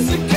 as a